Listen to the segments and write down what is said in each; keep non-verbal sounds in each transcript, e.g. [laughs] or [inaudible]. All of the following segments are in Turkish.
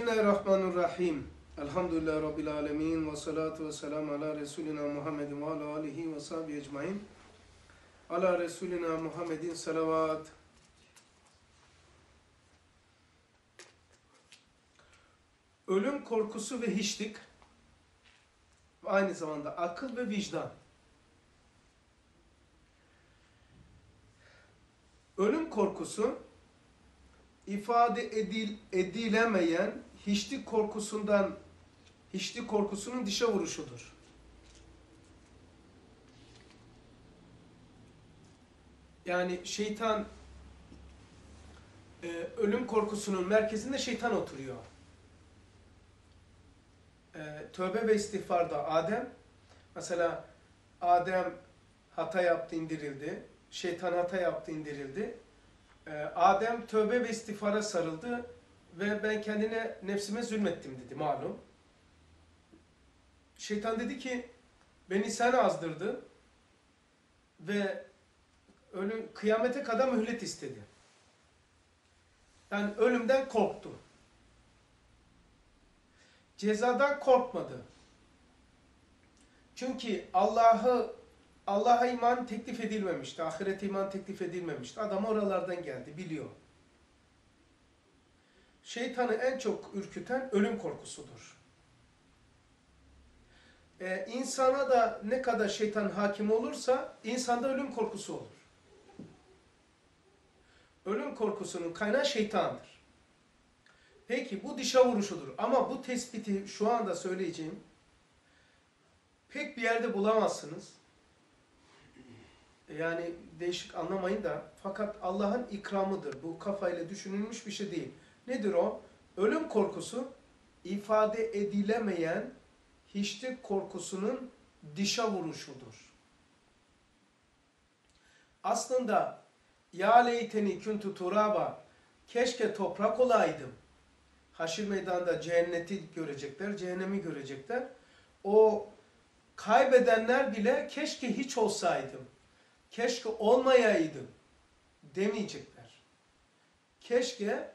Bismillahirrahmanirrahim. Elhamdülillahi Rabbil alemin. Ve salatu ve selamu ala Resulina Muhammedin ve ala alihi ve sahbihi ecmain. Ala Resulina Muhammedin salavat. Ölüm korkusu ve hiçlik. Aynı zamanda akıl ve vicdan. Ölüm korkusu ifade edil, edilemeyen hiçlik korkusundan hiçlik korkusunun dışa vuruşudur. Yani şeytan e, ölüm korkusunun merkezinde şeytan oturuyor. E, tövbe ve istiğfarda Adem mesela Adem hata yaptı indirildi. Şeytan hata yaptı indirildi. E, Adem tövbe ve istiğfara sarıldı ve ben kendine nefsime zulmettim dedi malum. Şeytan dedi ki beni sen azdırdı ve ölüm kıyamete kadar mühlet istedi. Yani ölümden korktu. Cezadan korkmadı. Çünkü Allah'ı Allah'a iman teklif edilmemişti. Ahiret iman teklif edilmemişti. Adam oralardan geldi, biliyor. Şeytanı en çok ürküten ölüm korkusudur. Ee, insana da ne kadar şeytan hakim olursa insanda ölüm korkusu olur. Ölüm korkusunun kaynağı şeytandır. Peki bu dışa vuruşudur. Ama bu tespiti şu anda söyleyeceğim pek bir yerde bulamazsınız. Yani değişik anlamayın da fakat Allah'ın ikramıdır. Bu kafayla düşünülmüş bir şey değil. Nedir o? Ölüm korkusu ifade edilemeyen hiçlik korkusunun dışa vuruşudur. Aslında ya leyteni kuntu turaba keşke toprak olaydım. Haşir meydanında cenneti görecekler, cehennemi görecekler. O kaybedenler bile keşke hiç olsaydım, keşke olmayaydım demeyecekler. Keşke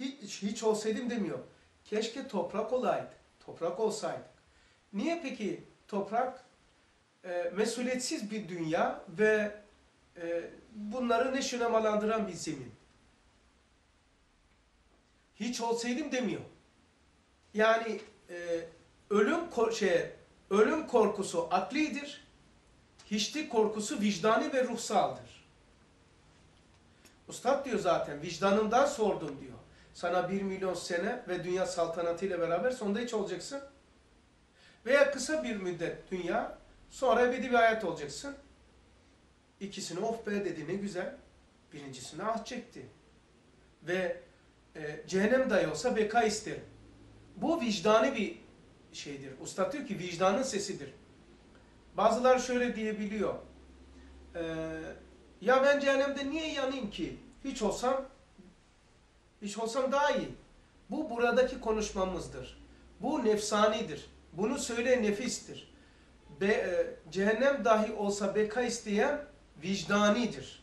hiç, hiç olsaydım demiyor. Keşke toprak olaydı, toprak olsaydık. Niye peki toprak e, mesuliyetsiz bir dünya ve e, bunları neşünemalandıran bir zemin? Hiç olsaydım demiyor. Yani e, ölüm kor şey, ölüm korkusu aklidir. Hiçlik korkusu vicdani ve ruhsaldır. Ustad diyor zaten vicdanımdan sordum diyor. Sana bir milyon sene ve dünya saltanatıyla beraber sonunda hiç olacaksın. Veya kısa bir müddet dünya sonra ebedi bir hayat olacaksın. İkisini of be dedi ne güzel. Birincisini ah çekti. Ve e, cehennem dahi olsa beka isterim. Bu vicdani bir şeydir. Usta diyor ki vicdanın sesidir. Bazılar şöyle diyebiliyor. E, ya ben cehennemde niye yanayım ki? Hiç olsam hiç olsam daha iyi. Bu buradaki konuşmamızdır. Bu nefsanidir. Bunu söyleyen nefistir. Be, e, cehennem dahi olsa beka isteyen vicdanidir.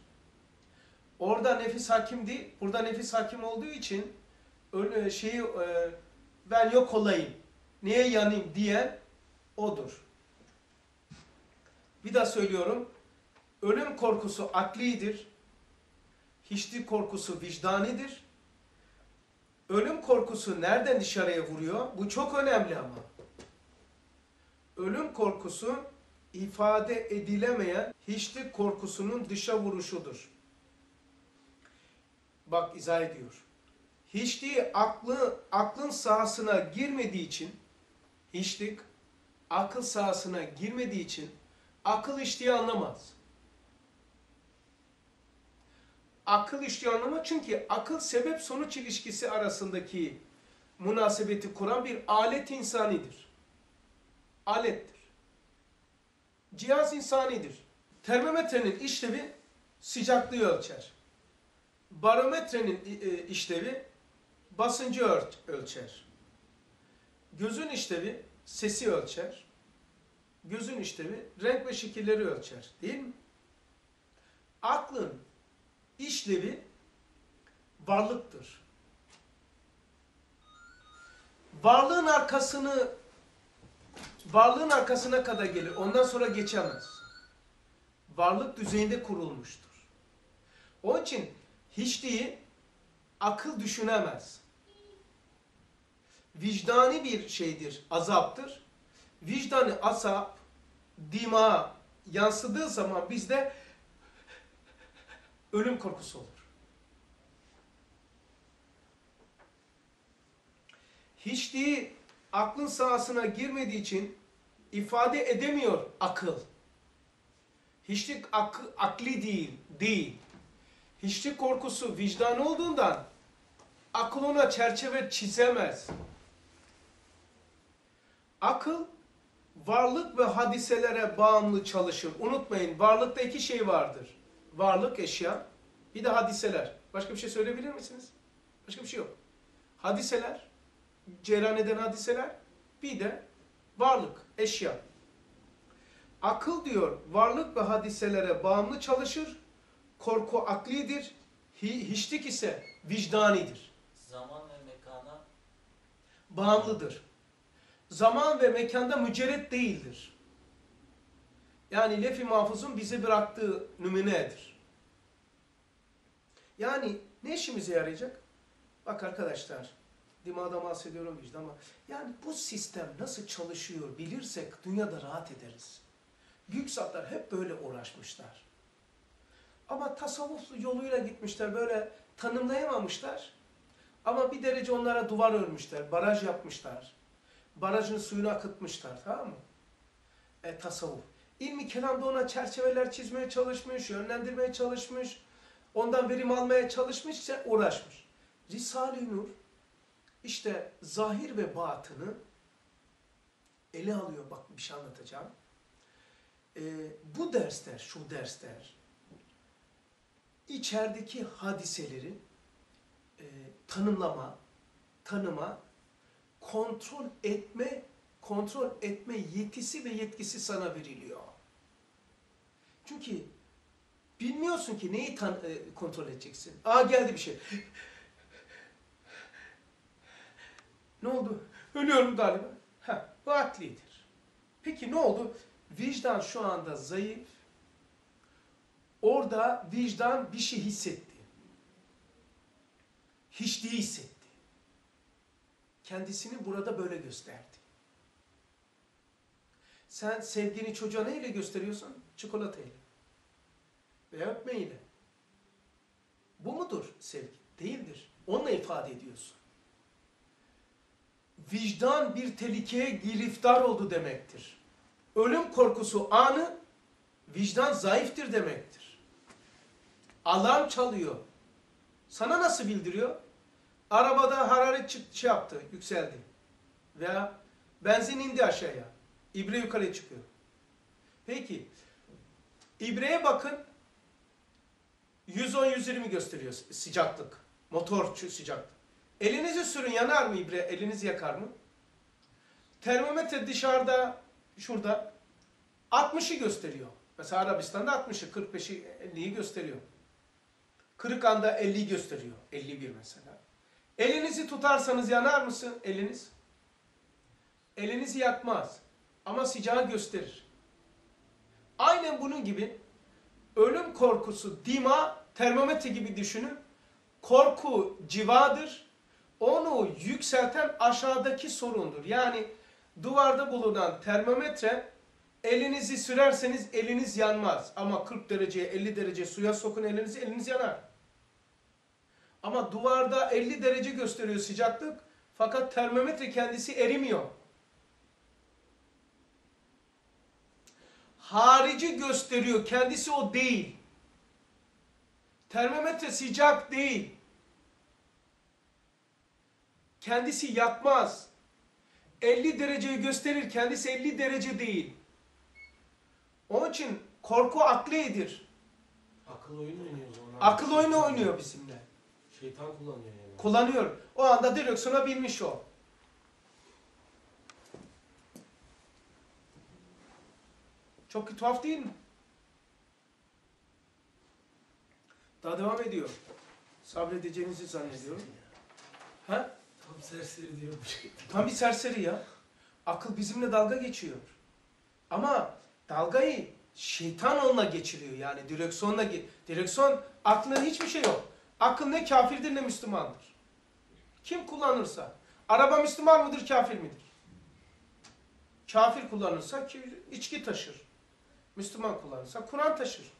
Orada nefis hakim değil, burada nefis hakim olduğu için öyle şeyi e, ben yok olayım, niye yanayım diyen odur. Bir daha söylüyorum. Ölüm korkusu aklidir. Hiçlik korkusu vicdanidir. Ölüm korkusu nereden dışarıya vuruyor? Bu çok önemli ama. Ölüm korkusu ifade edilemeyen hiçlik korkusunun dışa vuruşudur. Bak izah ediyor. Hiçliği aklı, aklın sahasına girmediği için, hiçlik akıl sahasına girmediği için akıl işliği anlamaz. Akıl işliği anlamaz çünkü akıl sebep sonuç ilişkisi arasındaki münasebeti kuran bir alet insanidir. Alettir. Cihaz insanidir. Termometrenin işlevi sıcaklığı ölçer. Barometrenin işlevi basıncı ölçer. Gözün işlevi sesi ölçer. Gözün işlevi renk ve şekilleri ölçer. Değil mi? Aklın işlevi varlıktır. varlığın arkasını varlığın arkasına kadar gelir. Ondan sonra geçemez. Varlık düzeyinde kurulmuştur. Onun için hiç değil akıl düşünemez. Vicdani bir şeydir, azaptır. Vicdanı azap, dima yansıdığı zaman bizde ölüm korkusu olur. Hiç değil aklın sahasına girmediği için ifade edemiyor akıl. Hiçlik ak akli değil, değil. Hiçlik korkusu vicdan olduğundan akıl ona çerçeve çizemez. Akıl varlık ve hadiselere bağımlı çalışır. Unutmayın varlıkta iki şey vardır. Varlık, eşya, bir de hadiseler. Başka bir şey söyleyebilir misiniz? Başka bir şey yok. Hadiseler, cereyan eden hadiseler, bir de varlık, eşya. Akıl diyor varlık ve hadiselere bağımlı çalışır. Korku aklidir. Hiçlik ise vicdanidir. Zaman ve mekana Bağımlıdır. Zaman ve mekanda mücerret değildir. Yani lef-i mahfuzun bize bıraktığı nümunedir. Yani ne işimize yarayacak? Bak arkadaşlar, dimağda bahsediyorum işte ama yani bu sistem nasıl çalışıyor bilirsek dünyada rahat ederiz. Büyük zatlar hep böyle uğraşmışlar. Ama tasavvuf yoluyla gitmişler, böyle tanımlayamamışlar. Ama bir derece onlara duvar örmüşler, baraj yapmışlar. Barajın suyunu akıtmışlar, tamam mı? E, tasavvuf. İlmi kelamda ona çerçeveler çizmeye çalışmış, yönlendirmeye çalışmış. Ondan verim almaya çalışmış, ise uğraşmış. Risale-i Nur, işte zahir ve batını ele alıyor. Bak bir şey anlatacağım. E, bu dersler, şu dersler, içerideki hadiseleri e, tanımlama, tanıma, kontrol etme, kontrol etme yetisi ve yetkisi sana veriliyor. Çünkü bilmiyorsun ki neyi tan e, kontrol edeceksin. Aa geldi bir şey. ne oldu? Ölüyorum galiba. Ha, bu aklidir. Peki ne oldu? Vicdan şu anda zayıf. Orada vicdan bir şey hissetti. Hiçliği hissetti. Kendisini burada böyle gösterdi. Sen sevgini çocuğa neyle gösteriyorsun? Çikolatayla. Veya öpmeyle. Bu mudur sevgi? Değildir. Onunla ifade ediyorsun. Vicdan bir tehlikeye giriftar oldu demektir. Ölüm korkusu anı vicdan zayıftır demektir. Alarm çalıyor. Sana nasıl bildiriyor? Arabada hararet çıktı, şey yaptı, yükseldi. Veya benzin indi aşağıya. İbre yukarıya çıkıyor. Peki, ibreye bakın. 110-120 gösteriyor sıcaklık. Motor sıcaklık. Elinizi sürün yanar mı ibre? Elinizi yakar mı? Termometre dışarıda, şurada 60'ı gösteriyor. Mesela Arabistan'da 60'ı, 45'i, 50'yi gösteriyor. Kırıkan'da 50'yi gösteriyor. 51 mesela. Elinizi tutarsanız yanar mısın eliniz? Elinizi yakmaz. Ama sıcağı gösterir. Aynen bunun gibi ölüm korkusu, dima, termometre gibi düşünün. Korku civadır. Onu yükselten aşağıdaki sorundur. Yani duvarda bulunan termometre elinizi sürerseniz eliniz yanmaz. Ama 40 dereceye 50 derece suya sokun elinizi eliniz yanar. Ama duvarda 50 derece gösteriyor sıcaklık. Fakat termometre kendisi erimiyor. Harici gösteriyor. Kendisi o değil. Termometre sıcak değil. Kendisi yakmaz. 50 dereceyi gösterir. Kendisi 50 derece değil. Onun için korku aklidir. Akıl oyunu oynuyor o zaman. Akıl oyunu oynuyor bizimle. Şeytan kullanıyor yani. Kullanıyor. O anda direksiyona binmiş o. Çok tuhaf değil mi? Daha devam ediyor. Sabredeceğinizi zannediyorum. Ha? Tam serseri diyor. Tam bir serseri ya. Akıl bizimle dalga geçiyor. Ama dalgayı şeytan onunla geçiriyor. Yani direksiyonla direksiyon aklında hiçbir şey yok. Akıl ne kafirdir ne Müslümandır. Kim kullanırsa. Araba Müslüman mıdır kafir midir? Kafir kullanırsa ki içki taşır. Müslüman kullanırsa Kur'an taşır.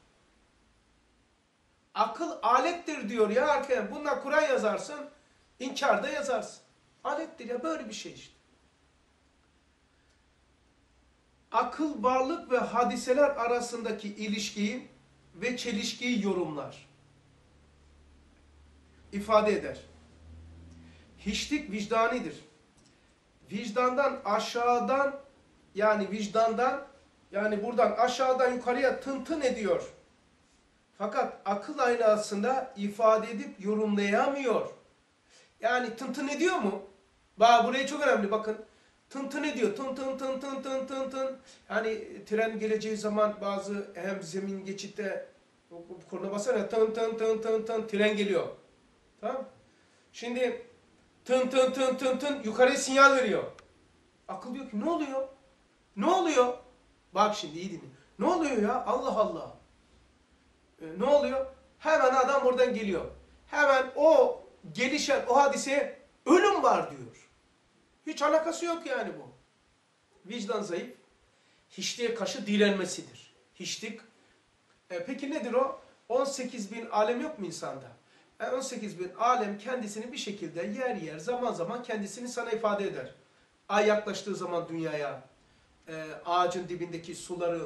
Akıl alettir diyor ya arkaya. Bununla Kur'an yazarsın, inkarda yazarsın. Alettir ya böyle bir şey işte. Akıl varlık ve hadiseler arasındaki ilişkiyi ve çelişkiyi yorumlar. ifade eder. Hiçlik vicdanidir. Vicdandan aşağıdan yani vicdandan yani buradan aşağıdan yukarıya tın tın ediyor. Fakat akıl aynasında ifade edip yorumlayamıyor. Yani tın tın ediyor mu? Bak buraya çok önemli bakın. Tın tın ediyor. Tın tın tın tın tın tın tın. Yani tren geleceği zaman bazı hem zemin geçitte korna basana tın tın tın tın tın tren geliyor. Tamam Şimdi tın tın tın tın tın yukarıya sinyal veriyor. Akıl diyor ki ne oluyor? Ne oluyor? Bak şimdi iyi dinle. Ne oluyor ya? Allah Allah. E, ne oluyor? Hemen adam oradan geliyor. Hemen o gelişen o hadiseye ölüm var diyor. Hiç alakası yok yani bu. Vicdan zayıf. Hiçliğe karşı direnmesidir. Hiçlik. E, peki nedir o? 18 bin alem yok mu insanda? E, 18 bin alem kendisini bir şekilde yer yer zaman zaman kendisini sana ifade eder. Ay yaklaştığı zaman dünyaya e, ağacın dibindeki suları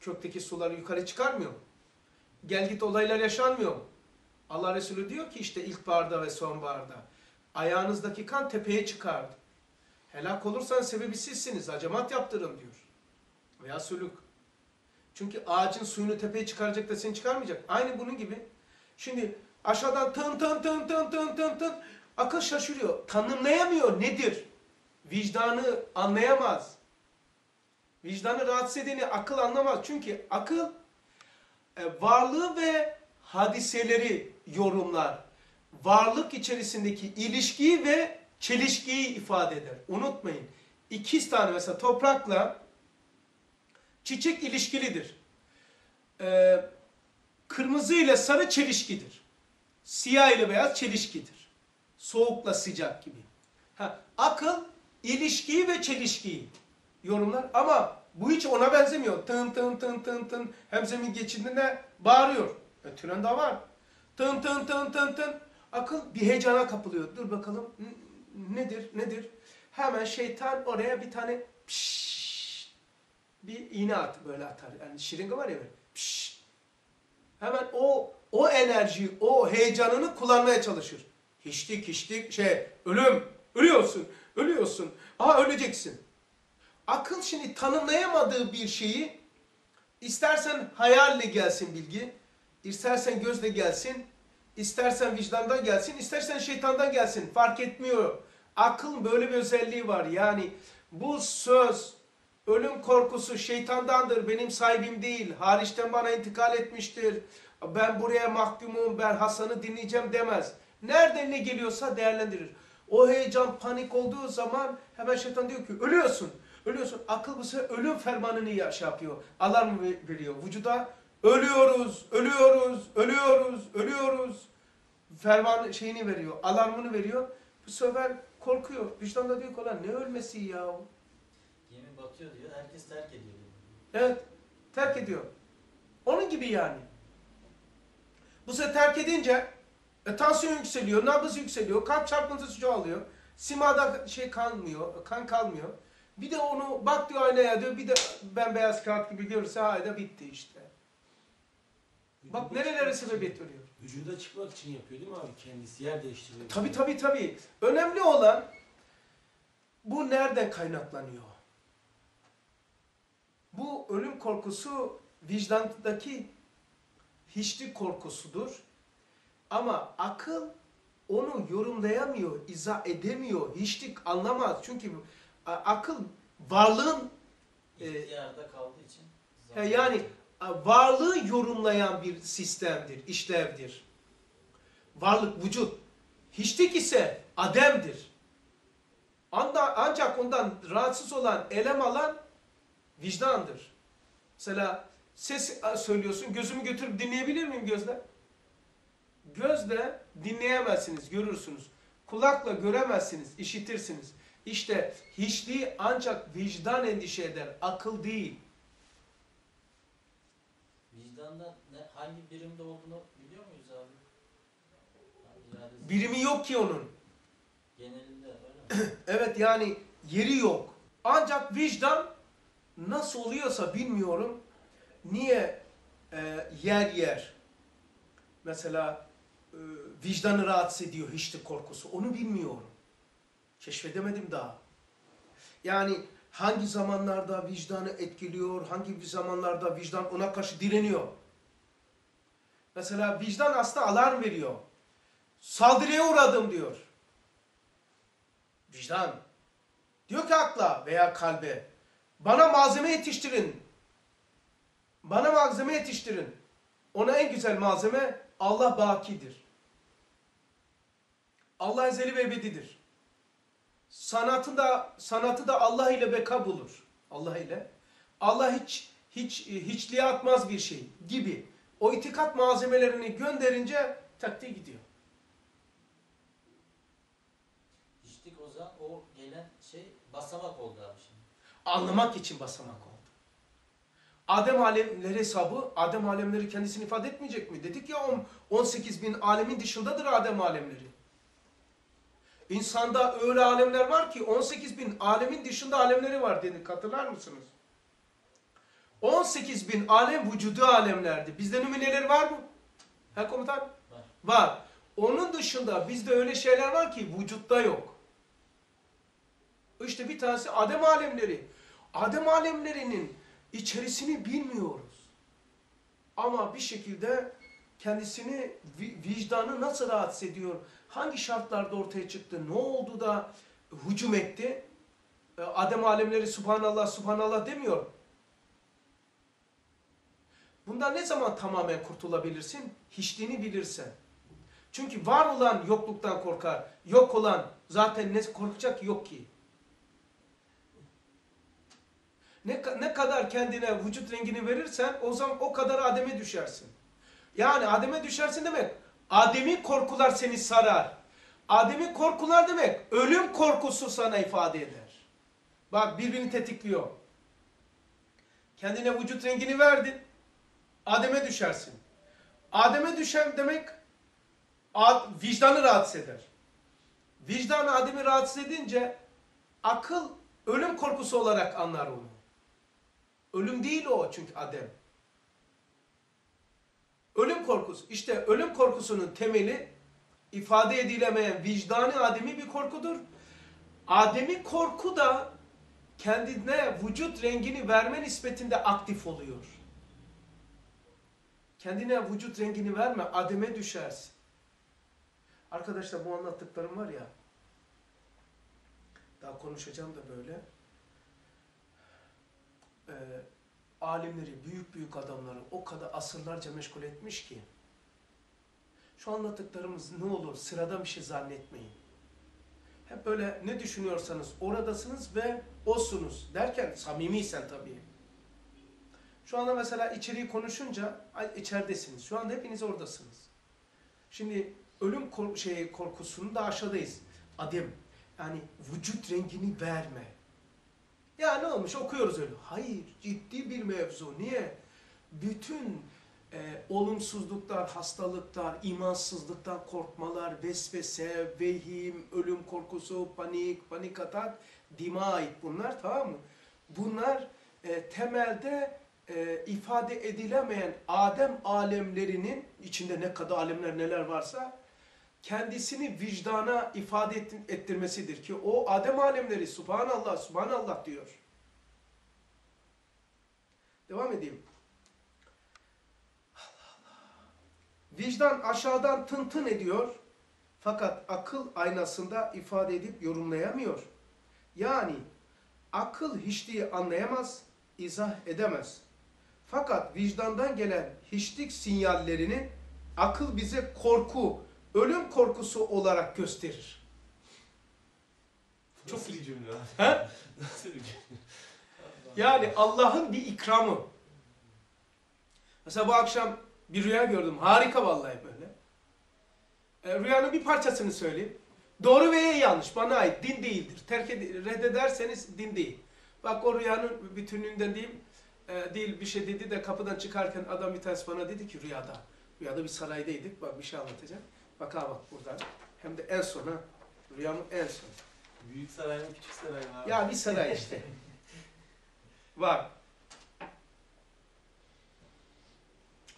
kökteki suları yukarı çıkarmıyor. mu? Gel git olaylar yaşanmıyor. mu? Allah Resulü diyor ki işte ilkbaharda ve sonbaharda ayağınızdaki kan tepeye çıkardı. Helak olursan sebebi sizsiniz. Hacamat yaptırın diyor. Veya sülük. Çünkü ağacın suyunu tepeye çıkaracak da seni çıkarmayacak. Aynı bunun gibi. Şimdi aşağıdan tın tın tın tın tın tın tın akıl şaşırıyor. Tanımlayamıyor nedir? Vicdanı anlayamaz. Vicdanı rahatsız edeni akıl anlamaz. Çünkü akıl e, varlığı ve hadiseleri yorumlar. Varlık içerisindeki ilişkiyi ve çelişkiyi ifade eder. Unutmayın. İkiz tane mesela toprakla çiçek ilişkilidir. Ee, kırmızı ile sarı çelişkidir. Siyah ile beyaz çelişkidir. Soğukla sıcak gibi. Ha, akıl ilişkiyi ve çelişkiyi yorumlar ama bu hiç ona benzemiyor. Tın tın tın tın tın hem zemin geçidinde bağırıyor. E, trende var. Tın tın tın tın tın. Akıl bir heyecana kapılıyor. Dur bakalım nedir nedir? Hemen şeytan oraya bir tane pşşş bir iğne at böyle atar. Yani şırınga var ya böyle pşşş. Hemen o o enerjiyi, o heyecanını kullanmaya çalışır. Hiçlik, hiçlik, şey, ölüm, ölüyorsun, ölüyorsun. Aha öleceksin. Akıl şimdi tanımlayamadığı bir şeyi istersen hayalle gelsin bilgi, istersen gözle gelsin, istersen vicdandan gelsin, istersen şeytandan gelsin. Fark etmiyor. Akıl böyle bir özelliği var. Yani bu söz, ölüm korkusu şeytandandır, benim sahibim değil. Hariçten bana intikal etmiştir. Ben buraya mahkumum, ben Hasan'ı dinleyeceğim demez. Nerede ne geliyorsa değerlendirir. O heyecan, panik olduğu zaman hemen şeytan diyor ki ölüyorsun. Ölüyorsun. Akıl bu sefer ölüm fermanını ya- şey yapıyor. Alarm ve- veriyor. Vücuda ölüyoruz, ölüyoruz, ölüyoruz, ölüyoruz. Ferman şeyini veriyor, alarmını veriyor. Bu sefer korkuyor. Vicdan da diyor ki "Ulan ne ölmesi ya. Gemi batıyor diyor. Herkes terk ediyor. diyor. Evet, terk ediyor. Onun gibi yani. Bu sefer terk edince e, tansiyon yükseliyor, nabız yükseliyor, kalp çarpıntısı çoğalıyor. Simada şey kalmıyor, kan kalmıyor. Bir de onu bak diyor aynaya diyor, bir de bembeyaz kağıt gibi görürse hayda bitti işte. Bak Vücuda nerelere çıkmak sebebiyet veriyor. Vücuda çıkmak için yapıyor değil mi abi? Kendisi yer değiştiriyor. Tabii tabii tabii. Önemli olan bu nereden kaynaklanıyor? Bu ölüm korkusu vicdandaki hiçlik korkusudur. Ama akıl onu yorumlayamıyor, izah edemiyor. Hiçlik anlamaz. Çünkü akıl varlığın e, İhtiyarda kaldığı için. He, yani varlığı yorumlayan bir sistemdir, işlevdir. Varlık, vücut. Hiçlik ise ademdir. Anda, ancak ondan rahatsız olan, elem alan vicdandır. Mesela ses söylüyorsun, gözümü götürüp dinleyebilir miyim gözle? Gözle dinleyemezsiniz, görürsünüz. Kulakla göremezsiniz, işitirsiniz. İşte hiçliği ancak vicdan endişe eder, akıl değil. Vicdanda ne, hangi birimde olduğunu biliyor muyuz abi? İradesi Birimi yok ki onun. genelinde öyle mi? [clears throat] Evet yani yeri yok. Ancak vicdan nasıl oluyorsa bilmiyorum. Niye e, yer yer? Mesela e, vicdanı rahatsız ediyor hiçlik korkusu. Onu bilmiyorum. Keşfedemedim daha. Yani hangi zamanlarda vicdanı etkiliyor, hangi zamanlarda vicdan ona karşı direniyor. Mesela vicdan aslında alarm veriyor. Saldırıya uğradım diyor. Vicdan. Diyor ki akla veya kalbe bana malzeme yetiştirin. Bana malzeme yetiştirin. Ona en güzel malzeme Allah bakidir. Allah ezeli ve ebedidir. Sanatı da, sanatı da Allah ile beka bulur. Allah ile. Allah hiç hiç hiçliğe atmaz bir şey gibi. O itikat malzemelerini gönderince taktiği gidiyor. Hiçlik o zaman o gelen şey basamak oldu abi şimdi. anlamak için basamak oldu. Adem alemleri hesabı, Adem alemleri kendisini ifade etmeyecek mi? Dedik ya on- 18 bin alemin dışındadır Adem alemleri. İnsanda öyle alemler var ki 18 bin alemin dışında alemleri var dedik hatırlar mısınız? 18 bin alem vücudu alemlerdi. Bizde nümuneleri var mı? Ha komutan? Var. Var. Onun dışında bizde öyle şeyler var ki vücutta yok. İşte bir tanesi Adem alemleri. Adem alemlerinin içerisini bilmiyoruz. Ama bir şekilde kendisini vi- vicdanı nasıl rahatsız ediyor? Hangi şartlarda ortaya çıktı? Ne oldu da hücum etti? E, Adem alemleri subhanallah subhanallah demiyor. Bundan ne zaman tamamen kurtulabilirsin? Hiçliğini bilirsen. Çünkü var olan yokluktan korkar. Yok olan zaten ne korkacak yok ki. Ne, ne kadar kendine vücut rengini verirsen o zaman o kadar ademe düşersin. Yani ademe düşersin demek ademi korkular seni sarar. Ademi korkular demek ölüm korkusu sana ifade eder. Bak birbirini tetikliyor. Kendine vücut rengini verdin. Ademe düşersin. Ademe düşen demek ad, vicdanı rahatsız eder. Vicdan ademi rahatsız edince akıl ölüm korkusu olarak anlar onu. Ölüm değil o çünkü Adem. Ölüm korkusu. İşte ölüm korkusunun temeli ifade edilemeyen vicdani ademi bir korkudur. Ademi korku da kendine vücut rengini verme nispetinde aktif oluyor. Kendine vücut rengini verme, ademe düşersin. Arkadaşlar bu anlattıklarım var ya, daha konuşacağım da böyle. Ee, alimleri, büyük büyük adamları o kadar asırlarca meşgul etmiş ki, şu anlattıklarımız ne olur sıradan bir şey zannetmeyin. Hep böyle ne düşünüyorsanız oradasınız ve osunuz derken samimiysen tabii. Şu anda mesela içeriği konuşunca içeridesiniz. Şu anda hepiniz oradasınız. Şimdi ölüm kor şey, korkusunun da aşağıdayız. Adem yani vücut rengini verme. Ya ne olmuş okuyoruz öyle. Hayır ciddi bir mevzu. Niye? Bütün e, olumsuzluklar, hastalıklar, imansızlıktan korkmalar, vesvese, vehim, ölüm korkusu, panik, panik atak, dima ait bunlar tamam mı? Bunlar e, temelde e, ifade edilemeyen Adem alemlerinin içinde ne kadar alemler neler varsa kendisini vicdana ifade ettirmesidir ki o Adem alemleri subhanallah subhanallah diyor. Devam edeyim. Vicdan aşağıdan tın ediyor fakat akıl aynasında ifade edip yorumlayamıyor. Yani akıl hiçliği anlayamaz, izah edemez. Fakat vicdandan gelen hiçlik sinyallerini akıl bize korku, ölüm korkusu olarak gösterir. Çok- [laughs] Nasıl bir cümle? He? Nasıl bir cümle? Yani Allah'ın bir ikramı. Mesela bu akşam bir rüya gördüm. Harika vallahi böyle. E, rüyanın bir parçasını söyleyeyim. Doğru veya yanlış bana ait. Din değildir. Terk ed- reddederseniz din değil. Bak o rüyanın bütünlüğünden diyeyim. E, değil bir şey dedi de kapıdan çıkarken adam bir tanesi bana dedi ki rüyada. Rüyada bir saraydaydık. Bak bir şey anlatacağım. Bak bak burada. Hem de en sona. Rüyamın en sonu. Büyük saray mı küçük saray mı abi? Ya bir saray işte. [laughs] Var.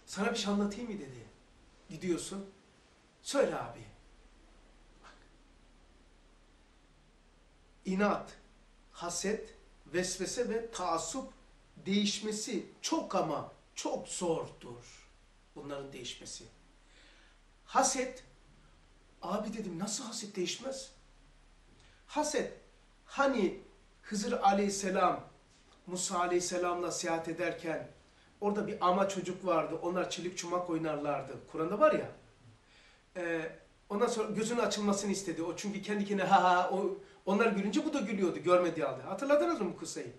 Sana bir şey anlatayım mı dedi. Gidiyorsun. Söyle abi. Bak. İnat, haset, vesvese ve taassup değişmesi çok ama çok zordur. Bunların değişmesi. Haset, abi dedim nasıl haset değişmez? Haset, hani Hızır aleyhisselam Musa aleyhisselamla seyahat ederken orada bir ama çocuk vardı. Onlar çelik çumak oynarlardı. Kur'an'da var ya. Ee, ondan sonra gözünün açılmasını istedi. O çünkü kendi kendine ha ha o, onlar gülünce bu da gülüyordu görmediği halde. Hatırladınız mı bu kıssayı?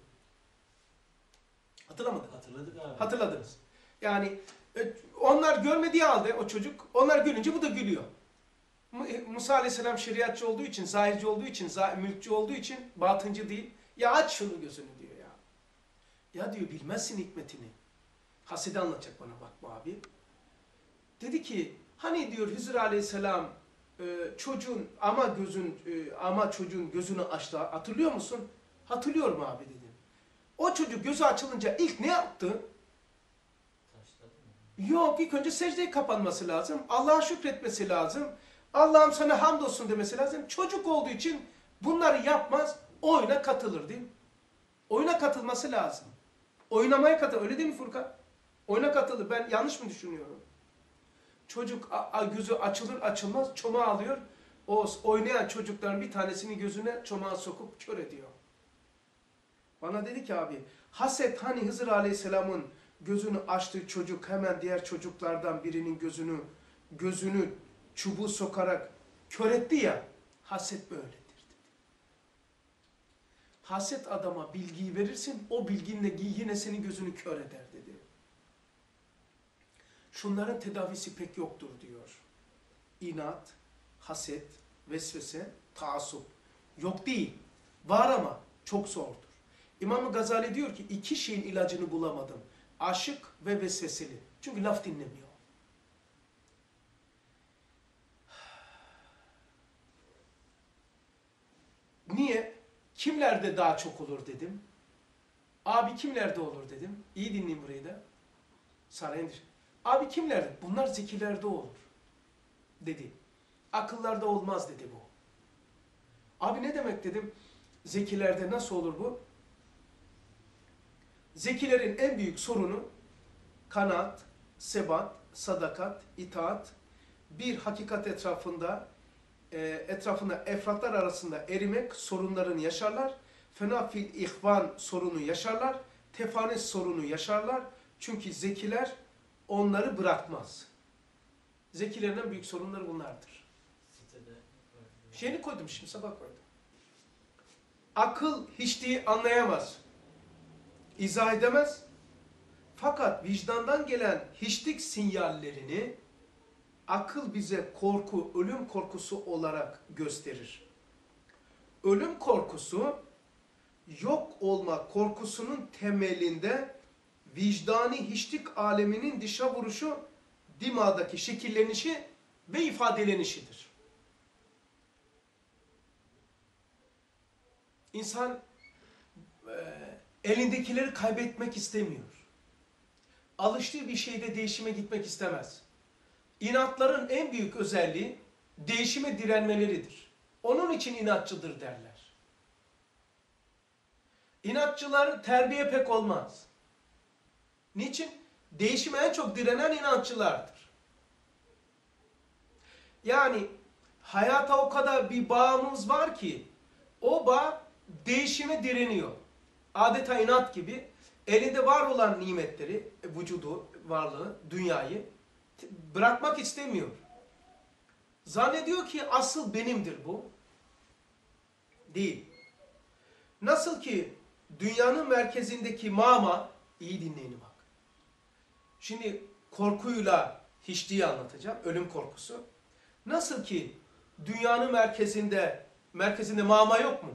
Hatırlamadın. Hatırladık abi. Hatırladınız. Yani e, onlar görmediği halde o çocuk, onlar gülünce bu da gülüyor. E, Musa Aleyhisselam şeriatçı olduğu için, zahirci olduğu için, za- mülkçü olduğu için, batıncı değil. Ya aç şunu gözünü diyor ya. Ya diyor bilmezsin hikmetini. Hasedi anlatacak bana bak bu abi. Dedi ki hani diyor Hızır Aleyhisselam e, çocuğun ama gözün e, ama çocuğun gözünü açtı hatırlıyor musun? Hatırlıyorum abi dedim. O çocuk gözü açılınca ilk ne yaptı? Taşladı mı? Yok ilk önce secdeye kapanması lazım. Allah'a şükretmesi lazım. Allah'ım sana hamdolsun demesi lazım. Çocuk olduğu için bunları yapmaz. Oyuna katılır değil mi? Oyuna katılması lazım. Oynamaya katılır. Öyle değil mi Furkan? Oyuna katılır. Ben yanlış mı düşünüyorum? Çocuk gözü açılır açılmaz çomağı alıyor. O oynayan çocukların bir tanesini gözüne çomağı sokup kör ediyor. Bana dedi ki abi haset hani Hızır Aleyhisselam'ın gözünü açtığı çocuk hemen diğer çocuklardan birinin gözünü gözünü çubuğu sokarak kör etti ya haset böyledir dedi. Haset adama bilgiyi verirsin o bilginle yine senin gözünü kör eder dedi. Şunların tedavisi pek yoktur diyor. İnat, haset, vesvese, taassup. Yok değil. Var ama çok zordur. İmam Gazali diyor ki iki şeyin ilacını bulamadım. Aşık ve vesveseli. Çünkü laf dinlemiyor. Niye? Kimlerde daha çok olur dedim. Abi kimlerde olur dedim. İyi dinleyin burayı da. Sarayındır. Abi kimlerde? Bunlar zekilerde olur. Dedi. Akıllarda olmaz dedi bu. Abi ne demek dedim. Zekilerde nasıl olur bu? Zekilerin en büyük sorunu kanaat, sebat, sadakat, itaat, bir hakikat etrafında etrafında efratlar arasında erimek sorunlarını yaşarlar. Fena fil ihvan sorunu yaşarlar. Tefanes sorunu yaşarlar. Çünkü zekiler onları bırakmaz. Zekilerin en büyük sorunları bunlardır. Şeyini koydum şimdi sabah koydum. Akıl hiçliği anlayamaz. izah edemez. Fakat vicdandan gelen hiçlik sinyallerini akıl bize korku, ölüm korkusu olarak gösterir. Ölüm korkusu yok olma korkusunun temelinde vicdani hiçlik aleminin dışa vuruşu, dimadaki şekillenişi ve ifadelenişidir. İnsan e, elindekileri kaybetmek istemiyor. Alıştığı bir şeyde değişime gitmek istemez. İnatların en büyük özelliği değişime direnmeleridir. Onun için inatçıdır derler. İnatçılar terbiye pek olmaz. Niçin? Değişime en çok direnen inatçılardır. Yani hayata o kadar bir bağımız var ki o bağ değişime direniyor. Adeta inat gibi elinde var olan nimetleri, vücudu, varlığı, dünyayı bırakmak istemiyor. Zannediyor ki asıl benimdir bu. Değil. Nasıl ki dünyanın merkezindeki mama, iyi dinleyin bak. Şimdi korkuyla hiçliği anlatacağım, ölüm korkusu. Nasıl ki dünyanın merkezinde, merkezinde mama yok mu?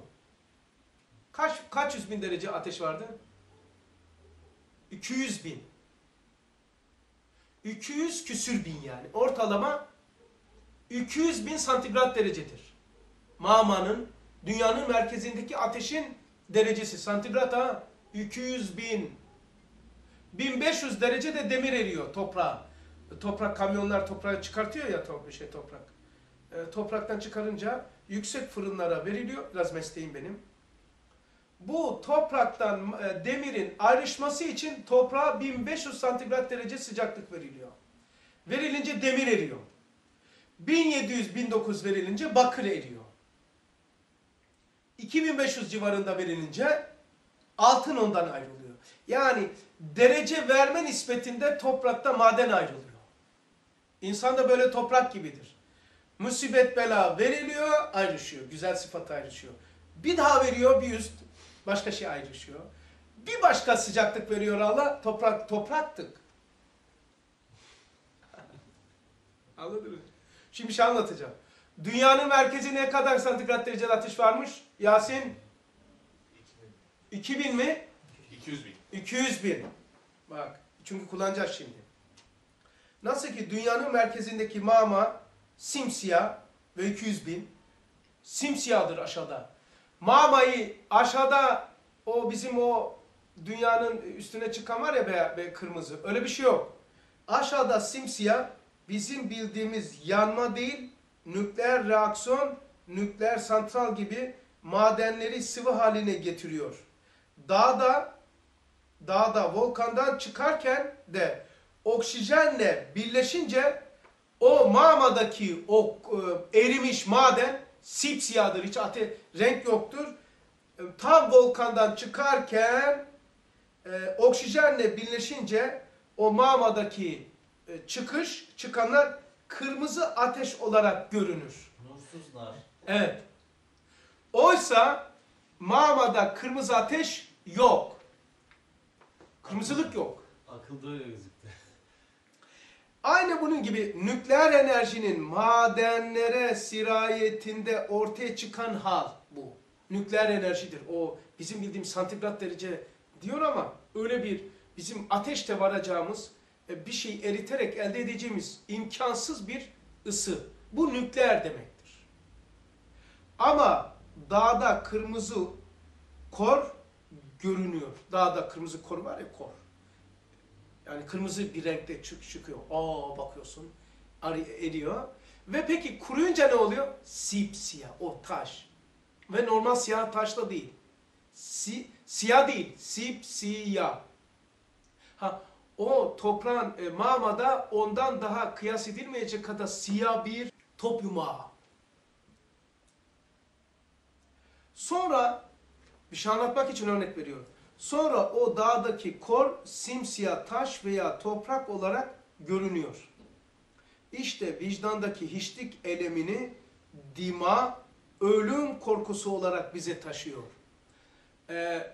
Kaç, kaç yüz bin derece ateş vardı? 200 bin. 200 küsür bin yani. Ortalama 200 bin santigrat derecedir. Mama'nın dünyanın merkezindeki ateşin derecesi. Santigrat ha 200 bin. 1500 derece de demir eriyor toprağa. Toprak kamyonlar toprağı çıkartıyor ya toprak şey toprak. E, topraktan çıkarınca yüksek fırınlara veriliyor. Biraz mesleğim benim. Bu topraktan e, demirin ayrışması için toprağa 1500 santigrat derece sıcaklık veriliyor. Verilince demir eriyor. 1700-1900 verilince bakır eriyor. 2500 civarında verilince altın ondan ayrılıyor. Yani derece verme nispetinde toprakta maden ayrılıyor. İnsan da böyle toprak gibidir. Musibet bela veriliyor, ayrışıyor. Güzel sıfat ayrışıyor. Bir daha veriyor, bir üst başka şey ayrışıyor. Bir başka sıcaklık veriyor Allah, toprak topraktık. [laughs] Anladınız mı? Şimdi bir şey anlatacağım. Dünyanın merkezi ne kadar santigrat derecede ateş varmış? Yasin? 2000 mi? 200 bin. 200 bin. Bak çünkü kullanacağız şimdi. Nasıl ki dünyanın merkezindeki mama simsiyah ve 200 bin. Simsiyahdır aşağıda. Mamayı aşağıda o bizim o dünyanın üstüne çıkan var ya be, be kırmızı. Öyle bir şey yok. Aşağıda simsiyah bizim bildiğimiz yanma değil, nükleer reaksiyon, nükleer santral gibi madenleri sıvı haline getiriyor. Dağda, dağda volkandan çıkarken de oksijenle birleşince o mağmadaki o e, erimiş maden sipsiyahdır, hiç ate renk yoktur. E, Tam volkandan çıkarken e, oksijenle birleşince o mağmadaki e, çıkış, çıkanlar kırmızı ateş olarak görünür. Nursuz nar. Evet. Oysa mağmada kırmızı ateş yok. Kırmızılık yok. Akılda öyle gözüktü. Aynı bunun gibi nükleer enerjinin madenlere sirayetinde ortaya çıkan hal bu. Nükleer enerjidir. O bizim bildiğimiz santigrat derece diyor ama öyle bir bizim ateşte varacağımız e, bir şey eriterek elde edeceğimiz imkansız bir ısı. Bu nükleer demektir. Ama dağda kırmızı kor görünüyor. Dağda kırmızı kor var ya kor. Yani kırmızı bir renkte çık çıkıyor. Aa bakıyorsun eriyor. Ve peki kuruyunca ne oluyor? Sipsiyah o taş. Ve normal siyah taşla değil. Si, siyah değil, sipsiyah. Ha o toprağın e, mağmada ondan daha kıyas edilmeyecek kadar siyah bir top yumağı. Sonra bir şey anlatmak için örnek veriyorum. Sonra o dağdaki kor simsiyah taş veya toprak olarak görünüyor. İşte vicdandaki hiçlik elemini dima, ölüm korkusu olarak bize taşıyor. Ee,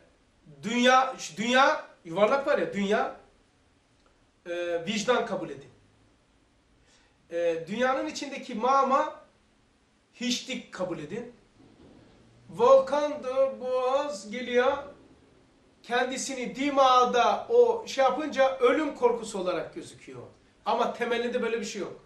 dünya, dünya yuvarlak var ya dünya e, vicdan kabul edin. Ee, dünyanın içindeki mama hiçlik kabul edin. Volkandır, boğaz geliyor kendisini dimağda o şey yapınca ölüm korkusu olarak gözüküyor. Ama temelinde böyle bir şey yok.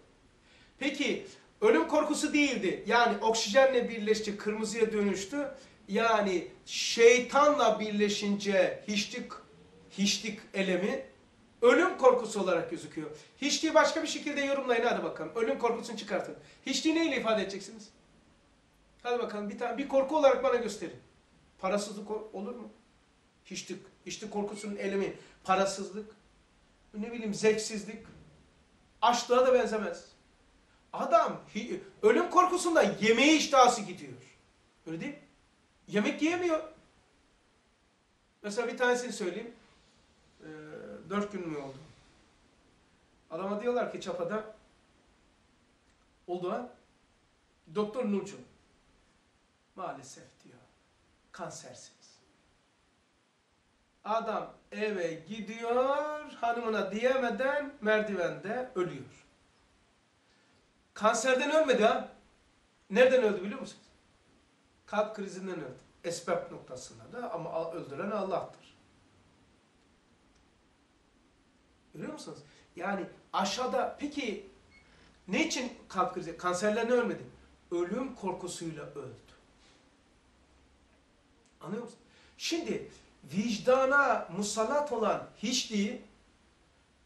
Peki ölüm korkusu değildi. Yani oksijenle birleşti, kırmızıya dönüştü. Yani şeytanla birleşince hiçlik, hiçlik elemi ölüm korkusu olarak gözüküyor. Hiçliği başka bir şekilde yorumlayın hadi bakalım. Ölüm korkusunu çıkartın. Hiçliği neyle ifade edeceksiniz? Hadi bakalım bir tane bir korku olarak bana gösterin. Parasızlık olur mu? Hiçlik, hiçlik korkusunun elemi, parasızlık, ne bileyim zevksizlik, açlığa da benzemez. Adam ölüm korkusundan yemeğe iştahası gidiyor. Öyle değil mi? Yemek yiyemiyor. Mesela bir tanesini söyleyeyim. Ee, dört gün mü oldu? Adama diyorlar ki çapada oldu ha? Doktor Nurcu maalesef diyor kansersiniz. Adam eve gidiyor hanımına diyemeden merdivende ölüyor. Kanserden ölmedi ha. Nereden öldü biliyor musunuz? Kalp krizinden öldü. Esbab noktasında da ama öldüren Allah'tır. Görüyor musunuz? Yani aşağıda peki ne için kalp krizi? Kanserlerine ölmedi. Ölüm korkusuyla öldü. Anlıyor musun? Şimdi vicdana musallat olan hiçliği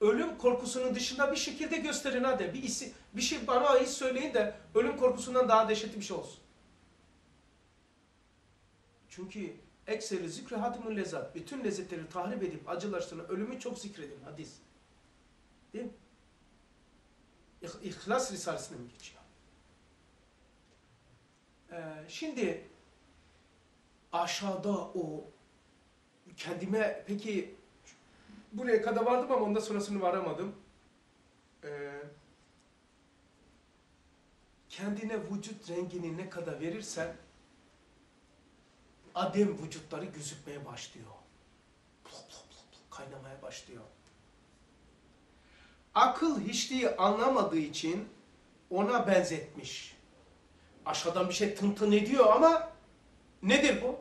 ölüm korkusunun dışında bir şekilde gösterin hadi. Bir, isi, bir şey bana his söyleyin de ölüm korkusundan daha dehşetli bir şey olsun. Çünkü ekseri zikri hatimul lezzat. Bütün lezzetleri tahrip edip acılaştıran ölümü çok zikredin. Hadis. Değil mi? İh- İhlas Risalesi'ne mi geçiyor? Ee, şimdi aşağıda o kendime peki buraya kadar vardım ama ondan sonrasını varamadım. Ee, kendine vücut rengini ne kadar verirsen adem vücutları gözükmeye başlıyor. Plop, plop, plop, kaynamaya başlıyor. Akıl hiçliği anlamadığı için ona benzetmiş. Aşağıdan bir şey tın tın ediyor ama nedir bu?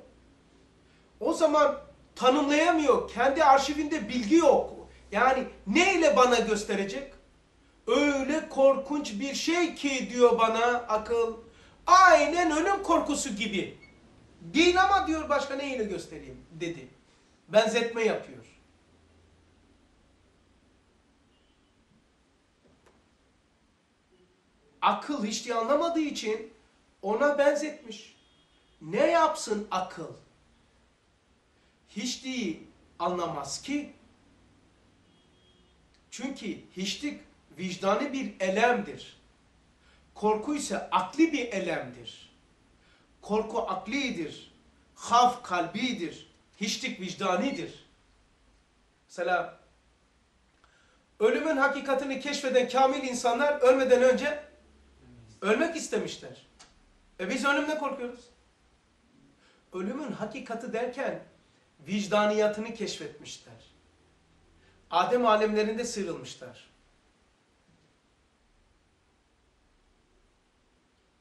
O zaman tanımlayamıyor. Kendi arşivinde bilgi yok. Yani neyle bana gösterecek? Öyle korkunç bir şey ki diyor bana akıl. Aynen ölüm korkusu gibi. Değil ama diyor başka neyle göstereyim dedi. Benzetme yapıyor. Akıl hiç anlamadığı için ona benzetmiş. Ne yapsın akıl? Hiçliği anlamaz ki. Çünkü hiçlik vicdani bir elemdir. Korku ise akli bir elemdir. Korku aklidir. Haf kalbidir. Hiçlik vicdanidir. Mesela ölümün hakikatini keşfeden kamil insanlar ölmeden önce ölmek istemişler. E biz ölümle korkuyoruz. Ölümün hakikati derken vicdaniyatını keşfetmişler. Adem alemlerinde sıyrılmışlar.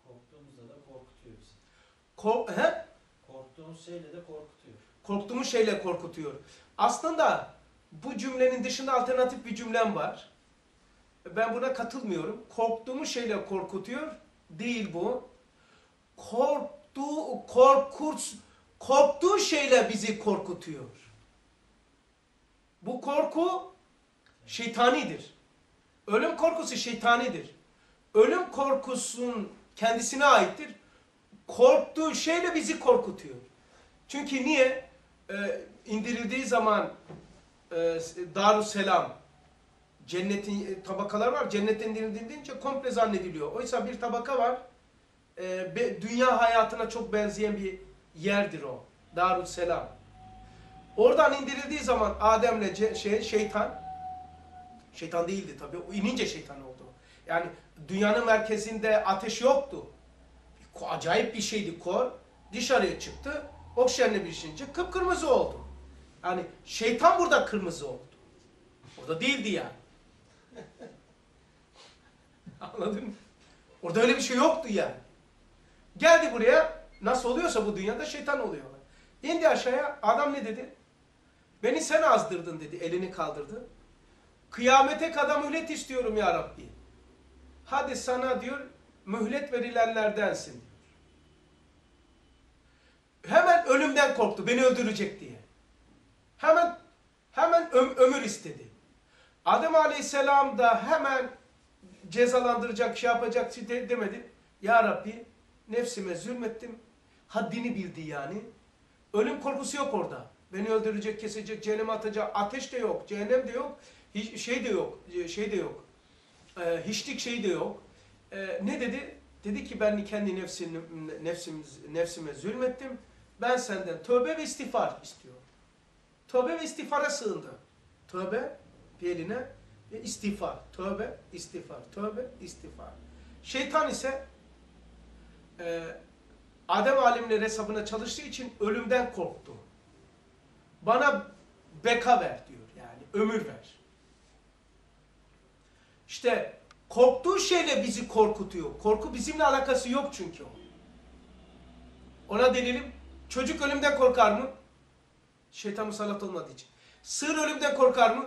Korktuğumuzda da korkutuyor bizi. Kork he? Korktuğumuz şeyle de korkutuyor. Korktuğumuz şeyle korkutuyor. Aslında bu cümlenin dışında alternatif bir cümlem var. Ben buna katılmıyorum. Korktuğumuz şeyle korkutuyor. Değil bu. Korktuğu, korkurt, korktuğu şeyle bizi korkutuyor. Bu korku şeytanidir. Ölüm korkusu şeytanidir. Ölüm korkusunun kendisine aittir. Korktuğu şeyle bizi korkutuyor. Çünkü niye? Ee, indirildiği zaman e, Darüsselam cennetin e, tabakalar var. Cennetten indirildiğince komple zannediliyor. Oysa bir tabaka var. E, be- dünya hayatına çok benzeyen bir yerdir o. Darüsselam. Oradan indirildiği zaman Adem'le şey, şeytan şeytan değildi tabii. O inince şeytan oldu. Yani dünyanın merkezinde ateş yoktu. Acayip bir şeydi kor. Dışarıya çıktı. Oksijenle birleşince kıpkırmızı oldu. Yani şeytan burada kırmızı oldu. Orada değildi yani. [laughs] Anladın mı? Orada öyle bir şey yoktu yani. Geldi buraya nasıl oluyorsa bu dünyada şeytan oluyorlar. İndi aşağıya adam ne dedi? Beni sen azdırdın dedi elini kaldırdı. Kıyamete kadar mühlet istiyorum ya Rabbi. Hadi sana diyor mühlet verilenlerdensin diyor. Hemen ölümden korktu beni öldürecek diye. Hemen hemen öm- ömür istedi. Adem Aleyhisselam da hemen cezalandıracak, şey yapacak şey de- demedi. Ya Rabbi nefsime zulmettim. Haddini bildi yani. Ölüm korkusu yok orada. Beni öldürecek, kesecek, cehenneme atacak. Ateş de yok, cehennem de yok. Hiç, şey de yok, şey de yok. Ee, hiçlik şey de yok. Ee, ne dedi? Dedi ki ben kendi nefsini, nefsimiz, nefsime zulmettim. Ben senden tövbe ve istiğfar istiyorum. Tövbe ve istiğfara sığındı. Tövbe fiiline ve istiğfar. Tövbe, istiğfar. Tövbe, istiğfar. Şeytan ise e, Adem alimler hesabına çalıştığı için ölümden korktu. Bana beka ver diyor yani ömür ver. İşte korktuğu şeyle bizi korkutuyor. Korku bizimle alakası yok çünkü o. Ona delilim çocuk ölümden korkar mı? Şeytan musallat olmadığı için. Sığır ölümden korkar mı?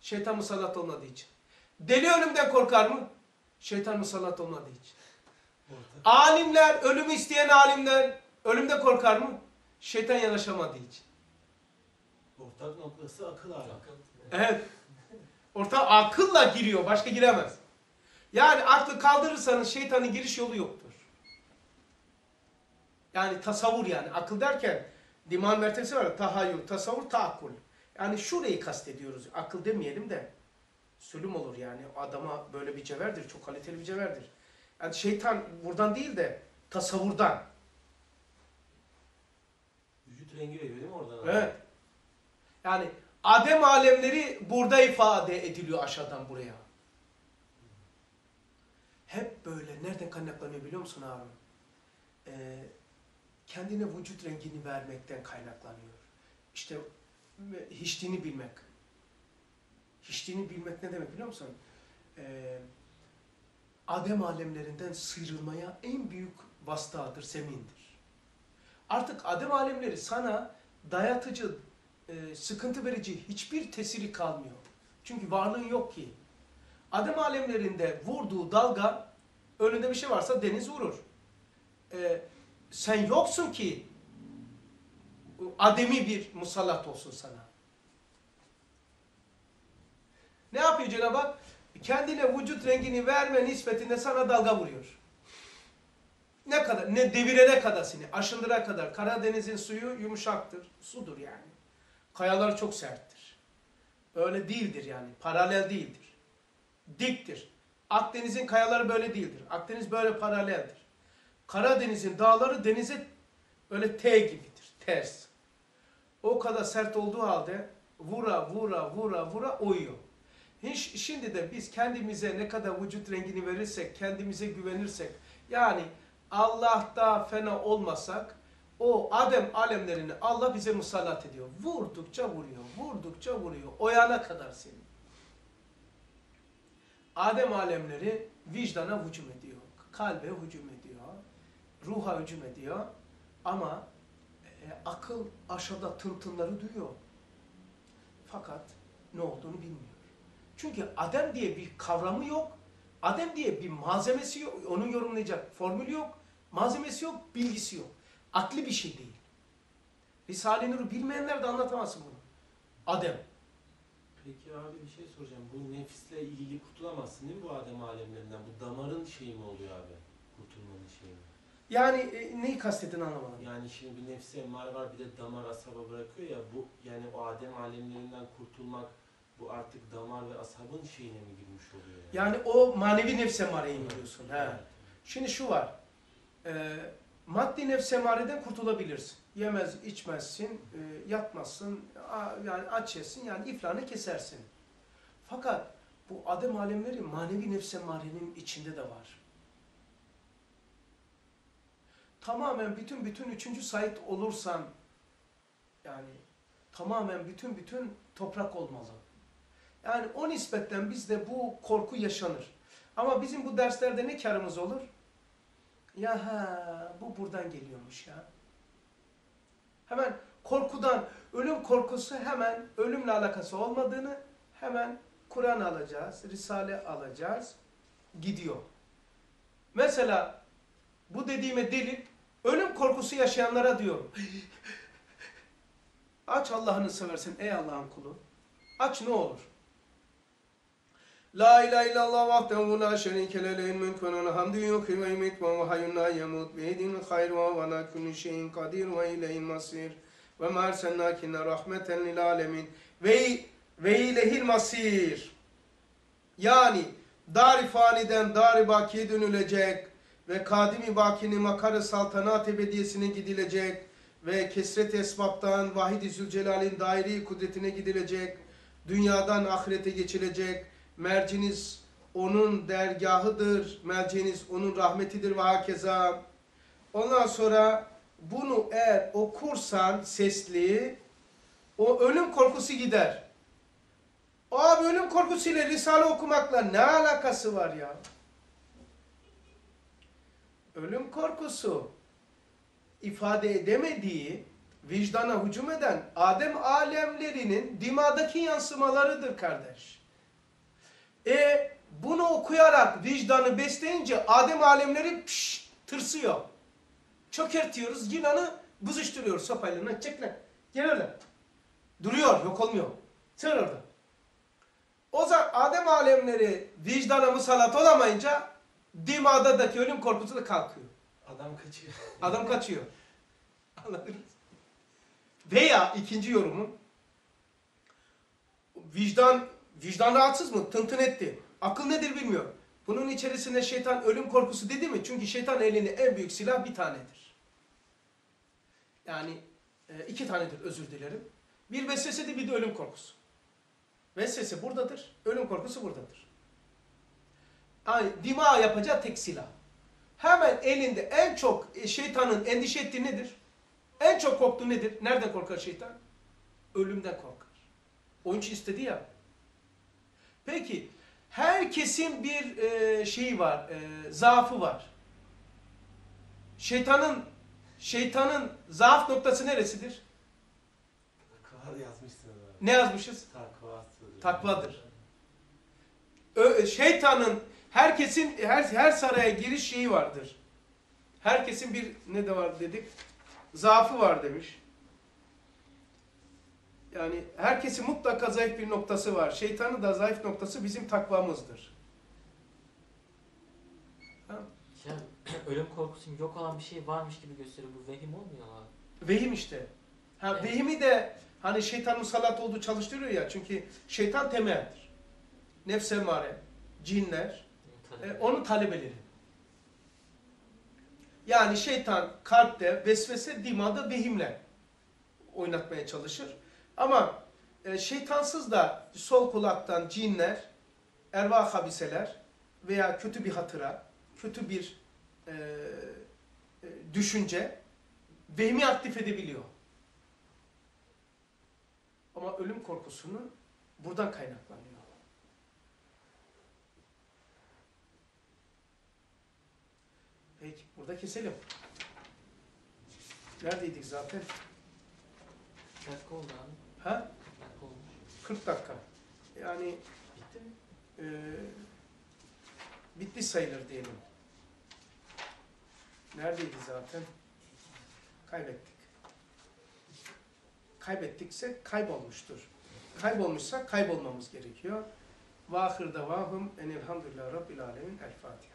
Şeytan musallat olmadığı için. Deli ölümden korkar mı? Şeytan musallat olmadığı için. Alimler, ölümü isteyen alimler ölümde korkar mı? Şeytan yanaşamadığı için. Ortak noktası akıl abi. Evet. Orta akılla giriyor, başka giremez. Yani aklı kaldırırsanız şeytanın giriş yolu yoktur. Yani tasavvur yani. Akıl derken diman mertebesi var. Tahayyül, tasavvur, taakkul. Yani şurayı kastediyoruz. Akıl demeyelim de. Sülüm olur yani. Adama böyle bir cevherdir. Çok kaliteli bir cevherdir. Yani şeytan buradan değil de tasavvurdan. Vücut rengi veriyor değil mi oradan? abi? Evet. Yani Adem alemleri burada ifade ediliyor aşağıdan buraya. Hep böyle. Nereden kaynaklanıyor biliyor musun Harun? Ee, kendine vücut rengini vermekten kaynaklanıyor. İşte ve hiçliğini bilmek. Hiçliğini bilmek ne demek biliyor musun? Ee, Adem alemlerinden sıyrılmaya en büyük vasıtadır, zemindir. Artık Adem alemleri sana dayatıcı, e, sıkıntı verici hiçbir tesiri kalmıyor. Çünkü varlığın yok ki. Adem alemlerinde vurduğu dalga, önünde bir şey varsa deniz vurur. E, sen yoksun ki ademi bir musallat olsun sana. Ne yapıyor Cenab-ı Hak? Kendine vücut rengini verme nispetinde sana dalga vuruyor. Ne kadar? Ne devirene kadar seni, aşındıra kadar. Karadeniz'in suyu yumuşaktır. Sudur yani. Kayalar çok serttir. Öyle değildir yani. Paralel değildir. Diktir. Akdeniz'in kayaları böyle değildir. Akdeniz böyle paraleldir. Karadeniz'in dağları denize öyle T gibidir. Ters. O kadar sert olduğu halde vura vura vura vura oyuyor. Hiç, şimdi de biz kendimize ne kadar vücut rengini verirsek, kendimize güvenirsek, yani Allah'ta fena olmasak, o Adem alemlerini Allah bize musallat ediyor. Vurdukça vuruyor, vurdukça vuruyor. Oyana kadar seni. Adem alemleri vicdana hücum ediyor. Kalbe hücum ediyor. Ruha hücum ediyor. Ama e, akıl aşağıda tıntınları duyuyor. Fakat ne olduğunu bilmiyor. Çünkü Adem diye bir kavramı yok. Adem diye bir malzemesi yok. Onun yorumlayacak formülü yok. Malzemesi yok, bilgisi yok. Akli bir şey değil. Risale-i Nur'u bilmeyenler de anlatamazsın bunu. Adem. Peki abi bir şey soracağım. Bu nefisle ilgili kurtulamazsın değil mi bu Adem alemlerinden? Bu damarın şeyi mi oluyor abi? Kurtulmanın şeyi mi? Yani e, neyi kastettiğini anlamadım. Yani şimdi bir nefsi emmar var bir de damar asaba bırakıyor ya bu yani o Adem alemlerinden kurtulmak bu artık damar ve asabın şeyine mi girmiş oluyor yani? Yani o manevi nefse mareyi mi diyorsun? He. Şimdi şu var. E, maddi nefse mareden kurtulabilirsin. Yemez, içmezsin, e, yatmazsın, a- yani aç yesin, yani iflahını kesersin. Fakat bu adem alemleri manevi nefse marenin içinde de var. Tamamen bütün bütün üçüncü sait olursan, yani tamamen bütün bütün toprak olmalı. Yani o nispetten bizde bu korku yaşanır. Ama bizim bu derslerde ne karımız olur? Ya ha, bu buradan geliyormuş ya. Hemen korkudan, ölüm korkusu hemen ölümle alakası olmadığını hemen Kur'an alacağız, Risale alacağız, gidiyor. Mesela bu dediğime delil, ölüm korkusu yaşayanlara diyorum. Aç Allah'ını seversen ey Allah'ın kulu. Aç ne olur. La ilahe illallah vahdehu la şerike le lehul mulku ve lehul hamdu yuhyi ve yumiitu ve hayyun la yemut bi yedihil hayr ve ala kulli şeyin kadir ve ileyhil masir. Ve ma erselnake illa rahmeten lil alemin. Ve ve ileyhil masir. Yani dar faniden dar bakiye dönülecek ve kadimi bakinin makarı saltanat ebediyesine gidilecek ve kesret esbaptan vahid-i zülcelal'in daire kudretine gidilecek. Dünyadan ahirete geçilecek. Merciniz onun dergahıdır. Merciniz onun rahmetidir ve hakeza. Ondan sonra bunu eğer okursan sesli o ölüm korkusu gider. Abi ölüm korkusuyla Risale okumakla ne alakası var ya? Ölüm korkusu ifade edemediği, vicdana hücum eden Adem alemlerinin dimadaki yansımalarıdır kardeş. E bunu okuyarak vicdanı besleyince Adem alemleri pş, tırsıyor. Çökertiyoruz, yılanı buzuşturuyoruz sopayla. Çek lan. Gel öyle. Duruyor, yok olmuyor. Sır orada. O zaman Adem alemleri vicdana musallat olamayınca dimadadaki ölüm korkusu da kalkıyor. Adam kaçıyor. [laughs] Adam kaçıyor. Anladınız? Veya ikinci yorumum vicdan vicdan rahatsız mı? Tın tın etti. Akıl nedir bilmiyor. Bunun içerisinde şeytan ölüm korkusu dedi mi? Çünkü şeytan elinde en büyük silah bir tanedir. Yani e, iki tanedir özür dilerim. Bir vesvesedir bir de ölüm korkusu. Vesvese buradadır. Ölüm korkusu buradadır. Yani dima yapacağı tek silah. Hemen elinde en çok e, şeytanın endişe ettiği nedir? En çok korktuğu nedir? Nereden korkar şeytan? Ölümden korkar. Onun için istedi ya. Peki, herkesin bir e, şeyi var, e, zaafı var. Şeytanın şeytanın zaaf noktası neresidir? Takva yazmışsın abi. Ne yazmışız? Takvadır. Takvadır. Ö- şeytanın herkesin her her saraya giriş şeyi vardır. Herkesin bir ne de var dedik? Zaafı var demiş. Yani herkesin mutlaka zayıf bir noktası var. Şeytanın da zayıf noktası bizim takvamızdır. Ya [clears throat] ölüm korkusunun yok olan bir şey varmış gibi gösteriyor. Bu vehim olmuyor mu? Vehim işte. Ha Evet. vehimi de hani şeytan musallat olduğu çalıştırıyor ya. Çünkü şeytan temeldir. Nefs emmare, cinler, Tabii. E, onun talebeleri. Yani şeytan kalpte vesvese, dimada vehimle oynatmaya çalışır. Ama e, şeytansız da sol kulaktan cinler, ervah habiseler veya kötü bir hatıra, kötü bir e, e, düşünce vehmi aktif edebiliyor. Ama ölüm korkusunu buradan kaynaklanıyor. Peki burada keselim. Neredeydik zaten? Dakika oldu abi? Ha? Kaç dakika olmuş? 40 dakika. Yani Bitti mi? e, bitti sayılır diyelim. Neredeydi zaten? Kaybettik. Kaybettikse kaybolmuştur. Kaybolmuşsa kaybolmamız gerekiyor. Ve ahir davahum enelhamdülillah rabbil alemin. El Fatiha.